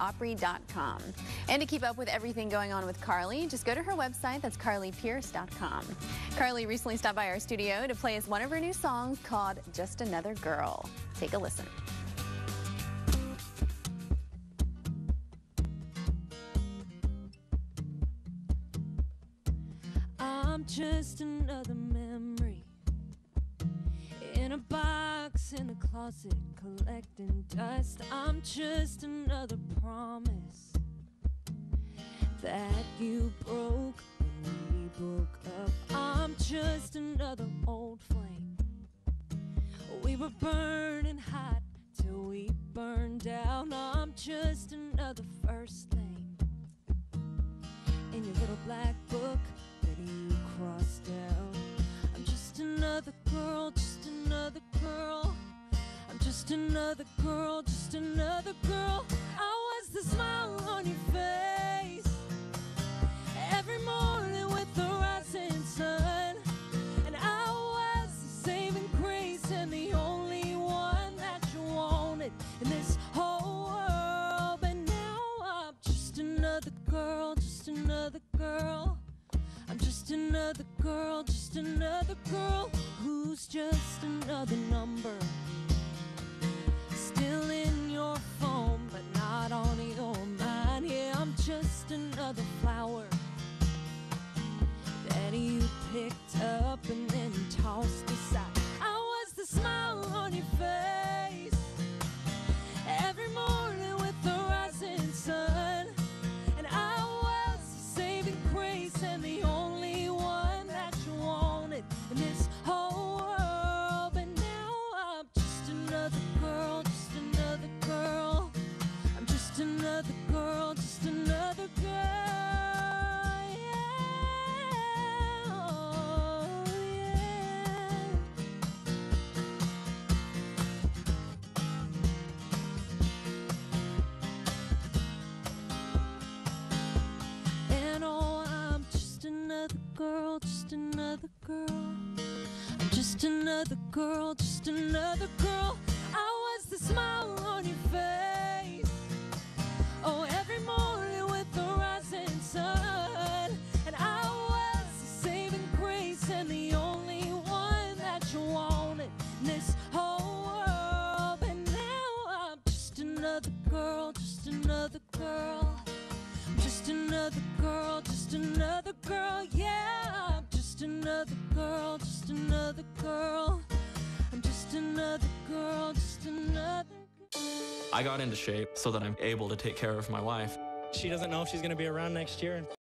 opry.com. And to keep up with everything going on with Carly, just go to her website. That's carlypearce.com. Carly recently stopped by our studio to play us one of her new songs called Just Another Girl. Take a listen. I'm just another in a closet collecting dust. I'm just another promise that you broke when we broke up. I'm just another old flame. We were burning hot till we burned out. I'm just another first name in your little black book that you crossed out. Just another girl, just another girl. I was the smile on your face every morning with the rising sun. And I was the saving grace and the only one that you wanted in this whole world. But now I'm just another girl, just another girl. I'm just another girl, just another girl who's just another number. Just another flower that you picked up and then tossed aside. I was the smile on your face every morning with the rising sun. And I was saving grace and the only one that you wanted in this whole world. But now I'm just another girl, just another girl. I'm just another girl, just another another girl. I'm just another girl, just another girl. I was the smile on your face. Oh, every morning with the rising sun. And I was the saving grace and the only one that you wanted in this whole world. But now I'm just another girl, just another girl. I'm just another girl, just another girl, just another girl. I'm just another girl, just another I got into shape so that I'm able to take care of my wife. She doesn't know if she's going to be around next year.